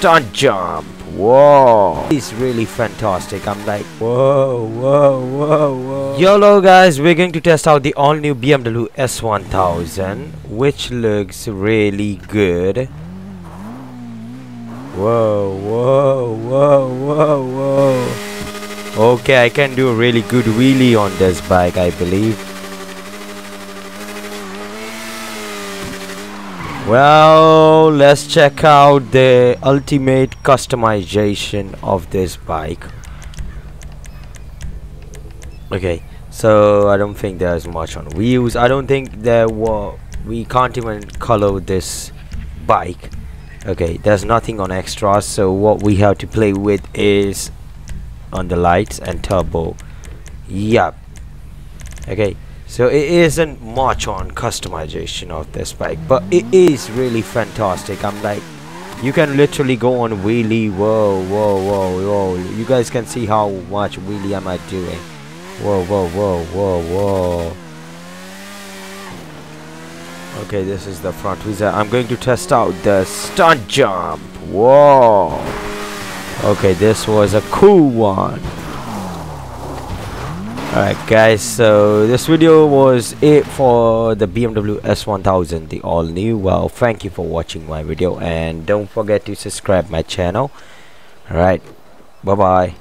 stunt jump. Whoa. It's really fantastic. I'm like whoa whoa whoa whoa. Yolo guys we're going to test out the all new bmw s1000 which looks really good. Whoa whoa whoa whoa whoa. Okay i can do a really good wheelie on this bike i believe well let's check out the ultimate customization of this bike. Okay so I don't think there's much on wheels. I don't think there were we can't even color this bike. Okay there's nothing on extras so what we have to play with is on the lights and turbo. Yep okay so it isn't much on customization of this bike but it is really fantastic. I'm like you can literally go on wheelie whoa whoa whoa whoa. You guys can see how much wheelie am i doing. Whoa whoa whoa whoa whoa. Okay this is the front wheels i'm going to test out the stunt jump. Whoa. Okay this was a cool one Alright guys, so this video was it for the BMW S1000, the all new. Well, thank you for watching my video and don't forget to subscribe my channel. Alright, bye bye.